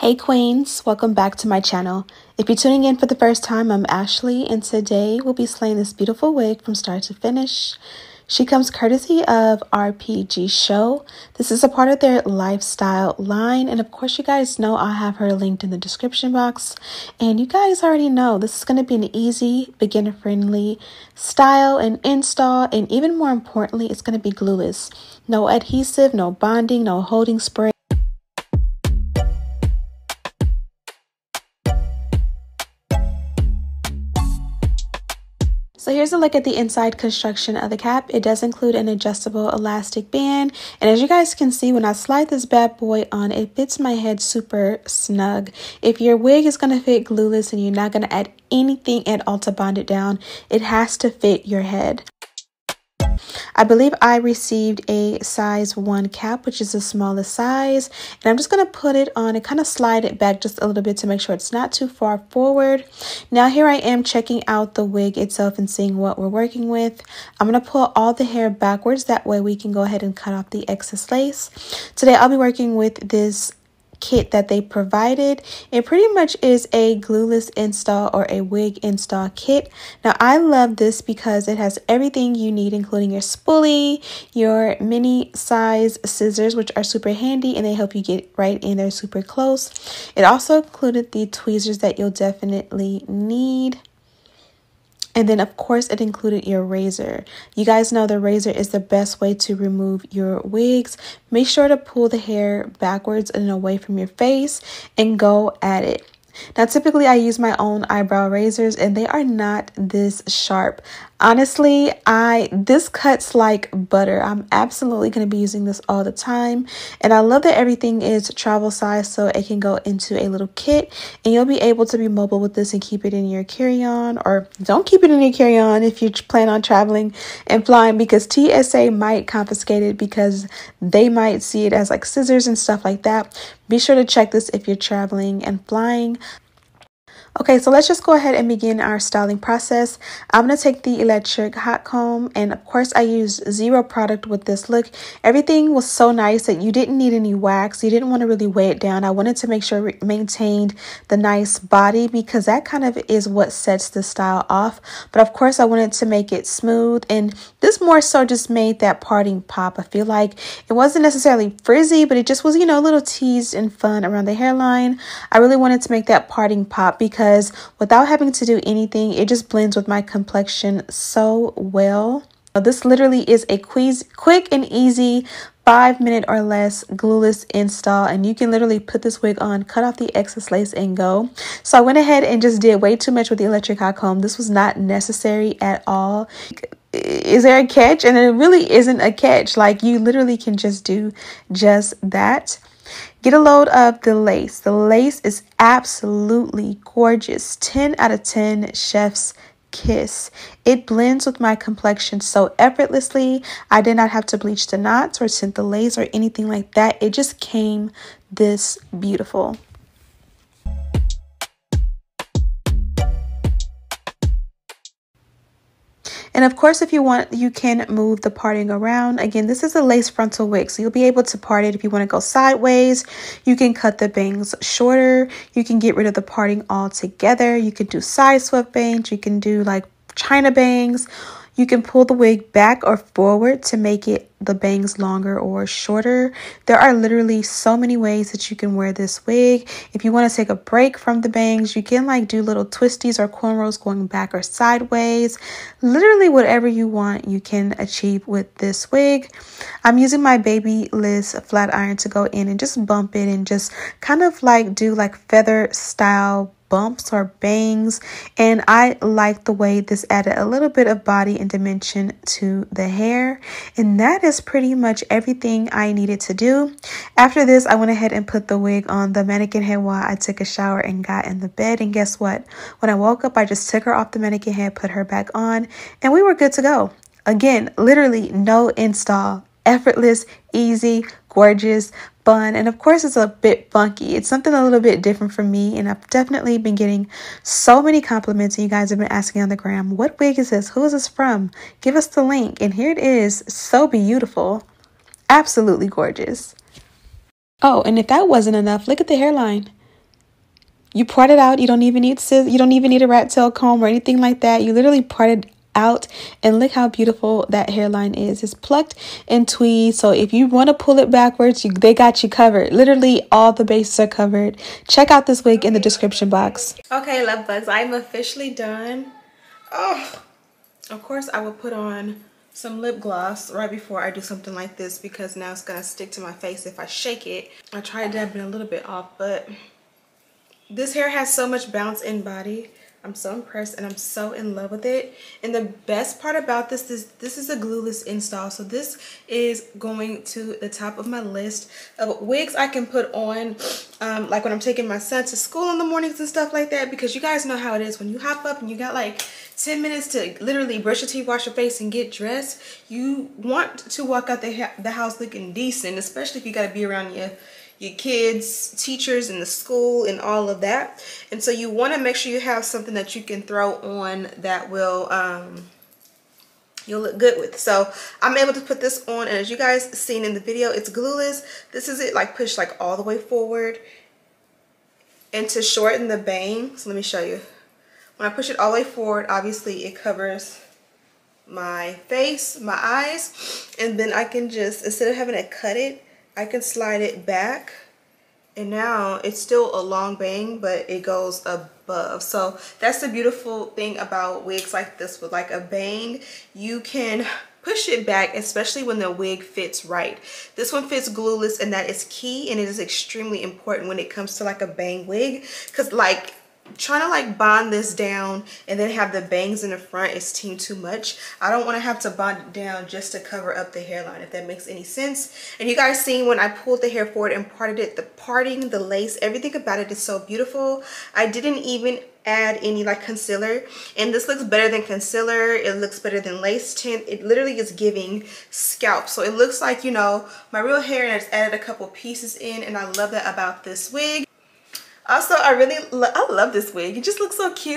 Hey queens, welcome back to my channel. If you're tuning in for the first time, I'm Ashley and today we'll be slaying this beautiful wig from start to finish. She comes courtesy of RPG Show. This is a part of their lifestyle line and of course you guys know I'll have her linked in the description box. And you guys already know this is going to be an easy, beginner friendly style and install and even more importantly it's going to be glueless. No adhesive, no bonding, no holding spray. So here's a look at the inside construction of the cap. It does include an adjustable elastic band. And as you guys can see, when I slide this bad boy on, it fits my head super snug. If your wig is going to fit glueless and you're not going to add anything at all to bond it down, it has to fit your head. I believe I received a size 1 cap, which is the smallest size. And I'm just going to put it on and kind of slide it back just a little bit to make sure it's not too far forward. Now here I am checking out the wig itself and seeing what we're working with. I'm going to pull all the hair backwards. That way we can go ahead and cut off the excess lace. Today I'll be working with this kit that they provided. It pretty much is a glueless install or a wig install kit. Now I love this because it has everything you need including your spoolie, your mini size scissors which are super handy and they help you get right in there super close. It also included the tweezers that you'll definitely need. And then, of course, it included your razor. You guys know the razor is the best way to remove your wigs. Make sure to pull the hair backwards and away from your face and go at it. Now, typically I use my own eyebrow razors and they are not this sharp. Honestly, I this cuts like butter. I'm absolutely going to be using this all the time. And I love that everything is travel size so it can go into a little kit and you'll be able to be mobile with this and keep it in your carry-on or don't keep it in your carry-on if you plan on traveling and flying because TSA might confiscate it because they might see it as like scissors and stuff like that. Be sure to check this if you're traveling and flying. Okay, so let's just go ahead and begin our styling process. I'm going to take the electric hot comb and of course I used zero product with this look. Everything was so nice that you didn't need any wax. You didn't want to really weigh it down. I wanted to make sure it maintained the nice body because that kind of is what sets the style off. But of course I wanted to make it smooth and this more so just made that parting pop. I feel like it wasn't necessarily frizzy, but it just was, you know, a little teased and fun around the hairline. I really wanted to make that parting pop because because without having to do anything, it just blends with my complexion so well. This literally is a quiz, quick and easy five minute or less glueless install. And you can literally put this wig on cut off the excess lace and go. So i went ahead and just did way too much with the electric hot comb. This was not necessary at all is there a catch and it really isn't a catch like you literally can just do just that Get a load of the lace. The lace is absolutely gorgeous. 10 out of 10 chef's kiss. It blends with my complexion so effortlessly. I did not have to bleach the knots or tint the lace or anything like that. It just came this beautiful. And of course, if you want, you can move the parting around. Again, this is a lace frontal wig, so you'll be able to part it if you want to go sideways. You can cut the bangs shorter. You can get rid of the parting altogether. You can do side swept bangs. You can do like China bangs you can pull the wig back or forward to make it the bangs longer or shorter. There are literally so many ways that you can wear this wig. If you want to take a break from the bangs, you can like do little twisties or cornrows going back or sideways. Literally whatever you want, you can achieve with this wig. I'm using my Babyliss flat iron to go in and just bump it and just kind of like do like feather style bumps or bangs and I like the way this added a little bit of body and dimension to the hair and that is pretty much everything I needed to do. After this I went ahead and put the wig on the mannequin head while I took a shower and got in the bed and guess what? When I woke up I just took her off the mannequin head, put her back on and we were good to go. Again, literally no install, effortless, easy, gorgeous, fun, and of course, it's a bit funky. It's something a little bit different for me, and I've definitely been getting so many compliments. And you guys have been asking on the gram, what wig is this? Who is this from? Give us the link. And here it is. So beautiful. Absolutely gorgeous. Oh, and if that wasn't enough, look at the hairline. you part it out. You don't even need scissors. You don't even need a rat tail comb or anything like that. You literally part it out. And look how beautiful that hairline is. It's plucked and tweed. So if you want to pull it backwards you, they got you covered. Literally all the bases are covered. Check out this wig in the description box. Okay love bugs i'm officially done. Oh of course i will put on some lip gloss right before I do something like this because now it's gonna stick to my face if I shake it. I tried dabbing a little bit off, but this hair has so much bounce in body. I'm so impressed and I'm so in love with it. And the best part about this is this is a glueless install. So this is going to the top of my list of wigs I can put on um, like when I'm taking my son to school in the mornings and stuff like that because you guys know how it is when you hop up and you got like 10 minutes to literally brush your teeth, wash your face, and get dressed. You want to walk out the, the house looking decent, especially if you got to be around your your kids, teachers in the school and all of that. And so you want to make sure you have something that you can throw on that will um, you'll look good with. So I'm able to put this on and as you guys seen in the video, it's glueless. This is it like pushed like all the way forward. And to shorten the bang, so let me show you. When I push it all the way forward, obviously it covers my face, my eyes, and then I can just, instead of having to cut it, I can slide it back. And now it's still a long bang but it goes above. So that's the beautiful thing about wigs like this with like a bang you can push it back especially when the wig fits right. This one fits glueless and that is key and it is extremely important when it comes to like a bang wig. Because like trying to like bond this down and then have the bangs in the front is team too much. I don't want to have to bond it down just to cover up the hairline if that makes any sense. And you guys seen when i pulled the hair forward and parted it the parting the lace everything about it is so beautiful. I didn't even add any like concealer. And this looks better than concealer. It looks better than lace tint. It literally is giving scalp. So it looks like you know my real hair and i just added a couple pieces in and i love that about this wig also, I really, lo I love this wig. It just looks so cute.